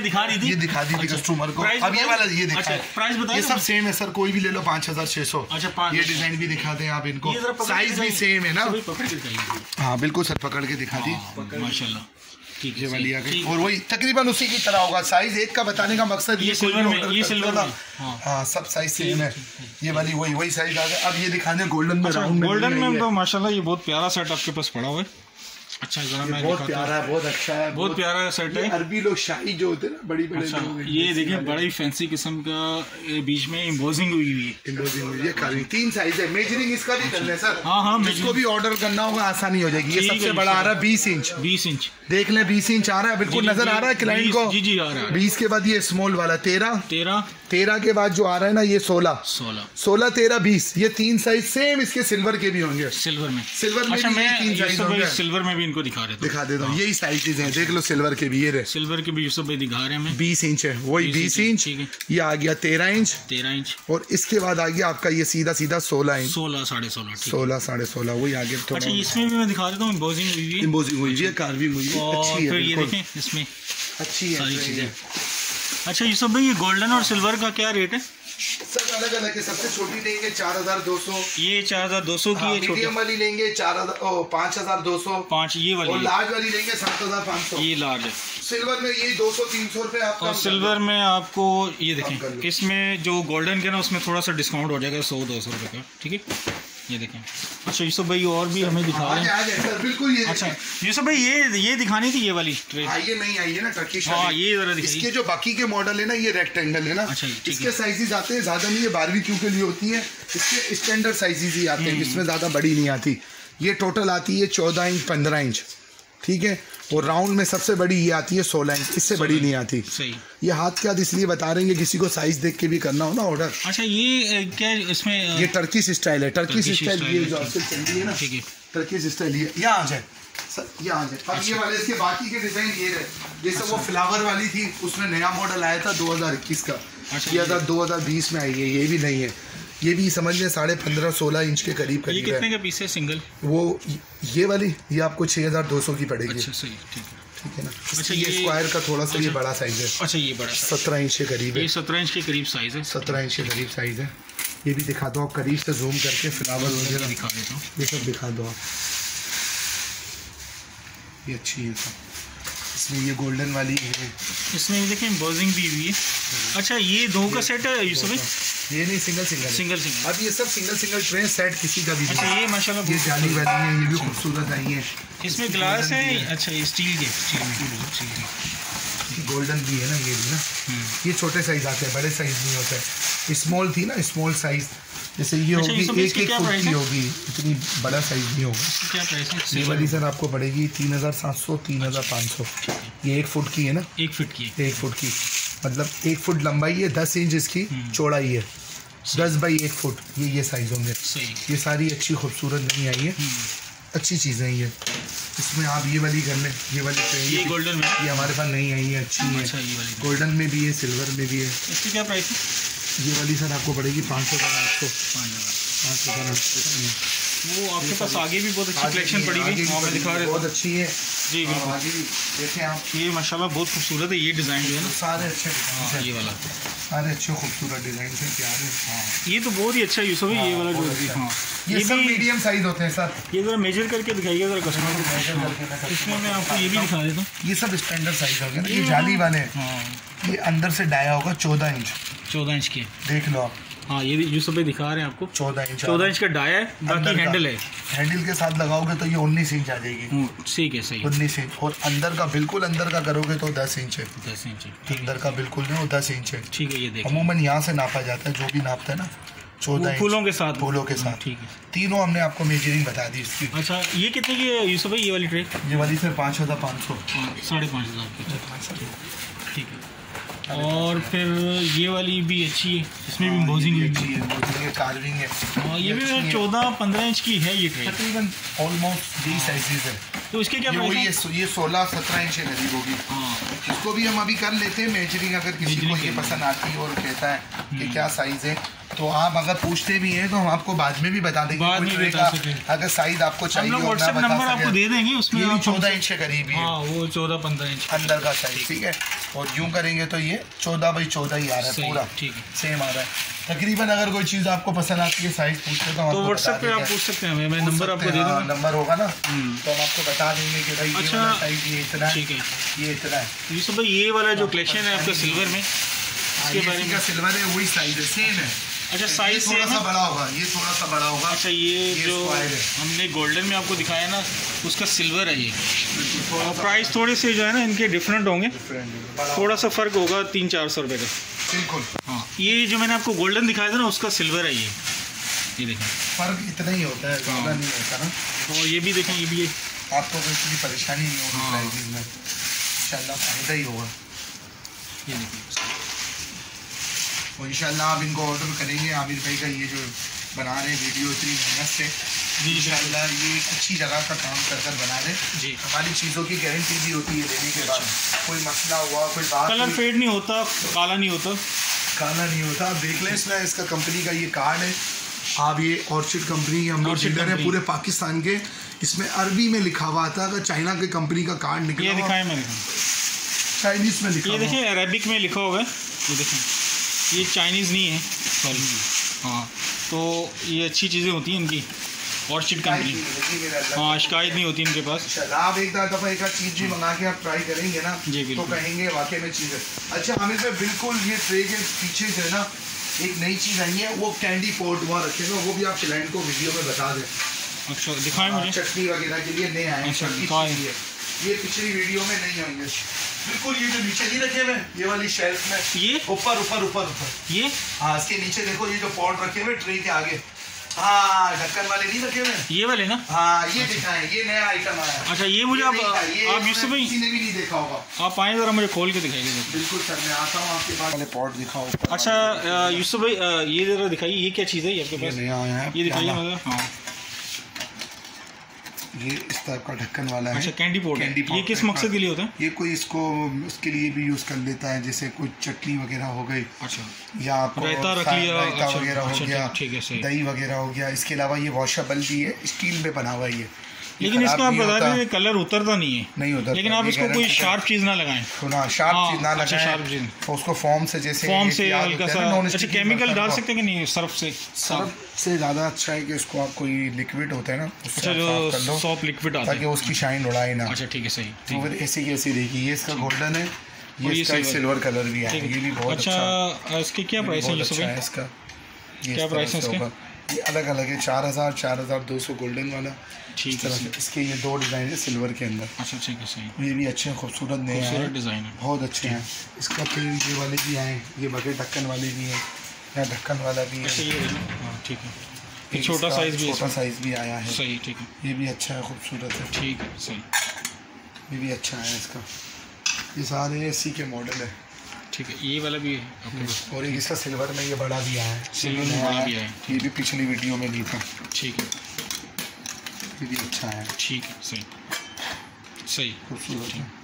आपने दिखा रही थी। ये दिखा दी थी अच्छा, कस्टमर को। अब ये वाला ये दिखा अच्छा, प्राइस बताओ ये सब सेम है सर कोई भी ले लो पाँच हज़ार छह सौ। अच्छा, पाँच ये डिज़ाइन भी दिखा दें आप इनको। साइज़ भी सेम है ना। हाँ बिल्कुल सर पकड़ के दिखा दी। हाँ, माशाल्लाह। ठीक ये है वाली आ गई। और वही तकरीबन उसी की तरह होगा। साइज़ एक का बताने का मकसद ये सिल्वर में- ये सिल्वर में, हाँ। हाँ सब साइज़ सेम है। ये वाली वही वही साइज़ आ गया अब ये दिखाने गोल्डन में अच्छा राउंड में गोल्डन में तो माशाल्लाह ये बहुत प्यारा सेट आपके पास पड़ा हुआ है। अच्छा जरा मैं बहुत प्यारा है बहुत अच्छा है बहुत प्यारा सेट है। अरबी लोग शाही जो होते हैं ना बड़ी बड़े अच्छा लोग ये देखिए बड़ा ही। फैंसी किस्म का बीच में इम्पोजिंग हुई हुई है। तीन साइज़ है मेजरिंग इसका भी करना है सर। हाँ, हाँ, जिसको भी ऑर्डर करना होगा आसानी हो जाएगी। ये सबसे बड़ा आ रहा है बीस इंच। बीस इंच। देख ले बीस इंच आ रहा है बिल्कुल नज़र आ रहा है क्लाइंट को। जी, जी, आ रहा है। बीस के बाद ये स्मॉल वाला तेरह। तेरह। तेरह के बाद जो आ रहा है ना ये सोलह। सोलह। सोलह तेरह बीस ये तीन साइज़ सेम इसके सिल्वर के भी होंगे। सिल्वर में। सिल्वर में अच्छा सिल्वर में भी इनको दिखा रहे थे दिखा देता हूँ। यही साइजेज हैं। देख लो सिल्वर के भी ये रहे सिल्वर के भी यूसुफ भाई दिखा रहे हैं बीस इंच है। वही बीस इंच। ये आ गया तेरह इंच तेरह इंच और इसके बाद आ गया आपका ये सीधा सीधा सोलह इंच सोलह साढ़े सोलह सोलह साढ़े सोलह वही आ गया अच्छा इसमें भी मैं दिखा देता हूँ इम्पोजिंग हुई हुई। है इम्पोजिंग हुई है कार्विंग हुई है। अच्छी है ये देखें इसमें। अच्छी है सारी तो चीज़ें। ये। अच्छा यूसुफ भाई ये गोल्डन और सिल्वर का क्या रेट है? सब अलग अलग है सबसे छोटी लेंगे चार हज़ार दो सौ। ये चार हज़ार दो सौ की छोटी। मीडियम वाली लेंगे चार हज़ार पाँच हज़ार दो सौ। पाँच ये वाली। और लार्ज वाली लेंगे सात हज़ार पाँच सौ। ये लार्ज है। सिल्वर में ये दो सौ तीन सौ रुपए आपका और सिल्वर में आपको ये देखें इसमें जो गोल्डन के ना उसमें थोड़ा सा डिस्काउंट हो जाएगा सौ दो सौ रुपये का ठीक है? ये देखें। अच्छा यूसुफ भाई और भी हमें दिखा रहे हैं। बिल्कुल ये अच्छा यूसुफ भाई ये ये दिखानी थी ये वाली ट्रे। हाँ ये नहीं आई है ना टर्किश हाँ, ये जरा। इसके जो बाकी के मॉडल है ना ये रेक्टेंगल है ना। अच्छा, इसके साइजेज आते हैं ज़्यादा नहीं ये बारहवीं के लिए होती है? इसके स्टैंडर्ड साइजेज ही आते हम्म। हैं जिसमें ज़्यादा बड़ी नहीं आती। ये टोटल आती है चौदह इंच पंद्रह इंच ठीक है? और राउंड में सबसे बड़ी ये आती है सोलह इंच इससे बड़ी नहीं आती। सही। ये हाथ के हाथ इसलिए बता रहे हैं कि किसी को साइज़ देख के भी करना हो ना ऑर्डर अच्छा ये क्या इसमें ये टर्किश स्टाइल है टर्किश टर्किश स्टाइल ये जो। आजकल चल रही है ना ठीक है। टर्किश स्टाइल ये यहाँ आ जाए ये आ जाए अब अच्छा। ये वाले इसके बाकी के डिज़ाइन ये रहे। जैसे वो फ्लावर वाली थी उसमें नया मॉडल आया था 2021 का। अच्छा, ये था 2020 में आई है ये भी नहीं है। ये भी समझ लें साढ़े पंद्रह सोलह इंच के करीब करीब ये कितने का पीस है सिंगल वो ये वाली ये आपको छः हज़ार दो सौ की पड़ेगी। अच्छा सही ठीक है। ठीक है ना? अच्छा, ये ये- स्क्वायर का थोड़ा सा ये अच्छा। बड़ा साइज़ है। अच्छा ये बड़ा सत्रह इंच के करीब है। सत्रह इंच के करीब साइज़ है। सत्रह इंच के करीब साइज़ है। ये भी दिखा दो आप करीब से जूम करके फ्लावर वगैरह। दिखा देता हूँ। ये सब दिखा दो आप। ये अच्छी है सब। इसमें ये गोल्डन वाली है। इसमें देखें बर्जिंग भी हुई है। अच्छा ये दो का सेट है यूसुफ ये नहीं सिंगल सिंगल है। सिंगल सिंगल अब ये सब सिंगल सिंगल ट्रे सेट किसी का भी अच्छा ये माशाल्लाह ये जाली वाली है ये भी खूबसूरत आई है। इसमें ग्लास है अच्छा ये स्टील के। स्टील के गोल्डन भी है ना ये भी ना। हम्म। ये छोटे साइज़ आते हैं बड़े साइज़ नहीं होते। स्मॉल थी ना स्मॉल साइज़ जैसे ये अच्छा, होगी एक एक क्या फुट की होगी इतनी बड़ा साइज़ नहीं होगा। ये वाली सर आपको पड़ेगी तीन हज़ार सात सौ तीन हज़ार पाँच सौ। ये एक फुट की है ना? एक फुट की एक फुट की। मतलब एक फुट लंबाई है दस इंच इसकी हम्म। चौड़ाई है। दस बाई एक फुट ये ये साइज़ होंगे। ये सारी अच्छी खूबसूरत नहीं आई है। हम्म। अच्छी चीज़ें ये। इसमें आप ये वाली कर लें ये वाली ट्रे ये गोल्डन में? ये हमारे पास नहीं आई है अच्छी अच्छा है ये वाली। गोल्डन में भी है सिल्वर में भी है। इसकी क्या प्राइस है? ये वाली सर आपको पड़ेगी पाँच सौ का आठ सौ। पाँच सौ। का आठ सौ। वो आपके पास आगे भी बहुत अच्छी कलेक्शन पड़ी है, बहुत अच्छी है। जी बिल्कुल देखें आप। ये माशाल्लाह बहुत खूबसूरत है ये डिज़ाइन जो है ना। सारे अच्छे हाँ ये वाला। सारे अच्छे खूबसूरत डिज़ाइन से प्यारे। हाँ। ये तो बहुत ही अच्छा यूसुफ है ये वाला जो अच्छा। हाँ। ये सब मीडियम साइज़ होते हैं सर। ये ज़रा मेजर करके दिखाइए ज़रा कस्टमर को हाँ। इसमें मैं आपको ये भी दिखा देता हूँ। ये सब स्टैंडर्ड साइज़ हो गया ना ये जाली वाले। हैं हाँ। ये अंदर से डाया होगा चौदह इंच। चौदह इंच के। देख लो आप। हाँ ये यूसुफ भाई दिखा रहे हैं आपको। चौदह इंच चौदह इंच का डाया है बाकी हैंडल है। हैंडल के साथ लगाओगे तो ये उन्नीस इंच आ जाएगी। हम्म, ठीक है सही उन्नीस इंच। और अंदर का बिल्कुल अंदर का करोगे तो दस इंच है। दस इंच है। अंदर का बिल्कुल नहीं दस इंच है। ठीक है ये देखो। अमूमन यहाँ से नापा जाता है जो भी नापता है ना चौदह फूलों के साथ। फूलों के साथ। ठीक है। तीनों हमने आपको मेजरिंग बता दी इसकी। अच्छा ये कितने की है यूसुफ भाई ये वाली ट्रे? ये वाली सर पाँच हज़ार पाँच सौ। साढ़े पाँच हज़ार ठीक है। और फिर ये वाली भी अच्छी है इसमें भी बोजिंग है। अच्छी है है कार्विंग है। और ये भी चौदह पंद्रह इंच की है ये तकरीबन ऑलमोस्ट यही साइजेज है। तो इसके क्या ये वही है? ये सोलह सत्रह इंच करीब होगी। हाँ। इसको भी हम अभी कर लेते हैं मेजरिंग अगर किसी को ये पसंद आती है और कहता है कि क्या साइज़ है। तो आप अगर पूछते भी हैं तो हम आपको बाद में भी बता देंगे। बाद में बता। अगर साइज़ आपको हम चाहिए लोग व्हाट्सएप नंबर आपको दे देंगे उसमें ये चौदह इंच के करीब है हाँ। वो चौदह पंद्रह इंच अंदर का साइज़ ठीक है। और यूँ करेंगे तो ये चौदह बाई चौदह ही आ रहा है पूरा। ठीक है। सेम आ रहा है। तकरीबन अगर कोई चीज़ आपको पसंद आती है साइज़ पूछते तो हम तो व्हाट्सएप पे आप पूछ सकते हैं हमें मैं नंबर आपको दे हैं, हाँ, दूँगा नंबर होगा ना? हम्म। तो हम आपको बता देंगे कि भाई अच्छा। साइज़ ये इतना है ठीक है। ये इतना है। ये सब भाई ये वाला जो कलेक्शन है आपका सिल्वर में हाँ, इसके बारे में। सिल्वर है वही साइज़ है सेम है। अच्छा साइज़ थोड़ा सा बड़ा होगा ये थोड़ा सा बड़ा होगा। अच्छा ये ये जो हमने गोल्डन में आपको दिखाया ना उसका सिल्वर है ये। और प्राइस थोड़े से जो है ना इनके डिफरेंट होंगे। है, थोड़ा सा फ़र्क होगा तीन चार सौ रुपये का। बिल्कुल हाँ। ये जो मैंने आपको गोल्डन दिखाया था ना उसका सिल्वर है ये। ये देखें। फ़र्क इतना ही होता है ज़्यादा हाँ। नहीं होता ना। और ये भी देखें ये भी आपको कोई परेशानी नहीं होगी हाँ। प्राइसिंग में। फ़ायदा ही होगा। ये देखिए और इंशाल्लाह आप इनको ऑर्डर करेंगे। आमिर भाई का ये जो बना रहे हैं वीडियो इतनी मेहनत से जी इंशाल्लाह ये एक अच्छी जगह का काम कर कर बना रहे। जी। हमारी चीज़ों की गारंटी भी होती है लेने के बाद। कोई मसला हुआ कोई बात कलर फेड नहीं होता काला नहीं होता। काला नहीं होता। आप देख लें इसमें इसका कंपनी का ये कार्ड है। आप ये ऑर्चिड कंपनी हम लोग डीलर हैं पूरे पाकिस्तान के। इसमें अरबी में लिखा हुआ था अगर चाइना की कंपनी का कार्ड निकला दिखाएँ चाइनीज़ में लिखा ये हुआ। देखें अरेबिक में लिखा हुआ है। ये देखें। ये चाइनीज़ नहीं है सॉरी हाँ तो ये अच्छी चीज़ें होती हैं इनकी ऑर्चिड शिकायत कंपनी हाँ शिकायत नहीं होती इनके पास। आप एक दफ़ा एक चीज़ भी मंगा के आप ट्राई करेंगे ना जी, तो कहेंगे वाकई में चीज़। है अच्छा आमिर भाई बिल्कुल ये ट्रे के पीछे जो है ना एक नई चीज़ आई है वो कैंडी पॉट वहाँ रखेगा वो भी आप क्लाइंट को वीडियो में बता दें। अच्छा दिखाएँ मुझे। चटनी वगैरह के लिए नए आए हैं। ये पिछली वीडियो में नहीं आएँगे। बिल्कुल ये जो नीचे नहीं रखे हुए ये वाली शेल्फ में। ये? ऊपर ऊपर ऊपर ऊपर। ये? हाँ इसके नीचे देखो ये जो पॉट रखे हुए ट्रे के आगे। हाँ ढक्कन वाले नहीं रखे हुए? ये वाले ना? हाँ ये दिखाएँ ये नया आइटम आया। अच्छा ये मुझे आप ये आप यूसुफ भाई किसी ने भी नहीं देखा होगा। आप आए ज़रा मुझे खोल के दिखाइए जरा। बिल्कुल सर मैं आता हूँ आपके पास। पहले पॉट दिखाओ। अच्छा यूसुफ भाई ये ज़रा दिखाइए ये क्या चीज़ है ये आपके पास? नया आया है ये दिखाइए। मतलब हाँ। ये इस टाइप का ढक्कन वाला है। अच्छा कैंडी पोर्ट कैंडी है ये किस मकसद हाँ। के लिए होता है? ये कोई इसको उसके लिए भी यूज़ कर लेता है जैसे कोई चटनी वगैरह हो गई। अच्छा। या आपको रायता रख लिया, रायता अच्छा, वगैरह हो अच्छा, गया ठीक- ठीक है, सही। दही वगैरह हो गया इसके अलावा ये वॉशेबल भी है स्टील में बना हुआ है ये। लेकिन इसका आप बता। दीजिए कलर उतरता नहीं है। नहीं उधर लेकिन आप इसको कोई शार्प चीज़ ना लगाएँ। सुना शार्प हाँ, चीज़ ना अच्छा, लगाएँ। sharp चीज़। तो उसको फॉर्म से जैसे फॉर्म से हल्का सा अच्छा केमिकल डाल सकते हैं कि नहीं सर्फ से? सर्फ से ज़्यादा अच्छा है कि उसको आप कोई लिक्विड होता है ना अच्छा जो सॉप लिक्विड आता है। ताकि उसकी शाइन उड़ाए ना। अच्छा ठीक है सही तो फिर ऐसी की ऐसी रहेगी ये इसका गोल्डन है ये ये इसका सिल्वर कलर भी है। ये भी बहुत अच्छा अच्छा। इसके क्या प्राइस है है इसका। क्या इस तरह price है इसके? ये अलग अलग है चार हज़ार चार हज़ार दो सौ गोल्डन वाला। ठीक इस है इसके ये दो डिज़ाइन है सिल्वर के अंदर। अच्छा ठीक है सही। ये भी अच्छे हैं खूबसूरत नए हैं। डिज़ाइन है। बहुत अच्छे हैं। इसका फिर ये वाले भी आए हैं ये बगैर ढक्कन वाले भी हैं या ढक्कन वाला भी अच्छा है। हाँ ठीक है। छोटा साइज़ भी छोटा साइज़ भी आया है। सही ठीक है। ये भी अच्छा है खूबसूरत है। ठीक है सही। ये भी अच्छा है इसका। ये सारे इसी के मॉडल है। ठीक है ये वाला भी है। और एक इसका सिल्वर में ये बड़ा दिया आया है। सिल्वर में बड़ा है। भी आया है। ये भी पिछली वीडियो में दी था। ठीक है। ये भी अच्छा है। ठीक है सही। सही। खूबसूरत है।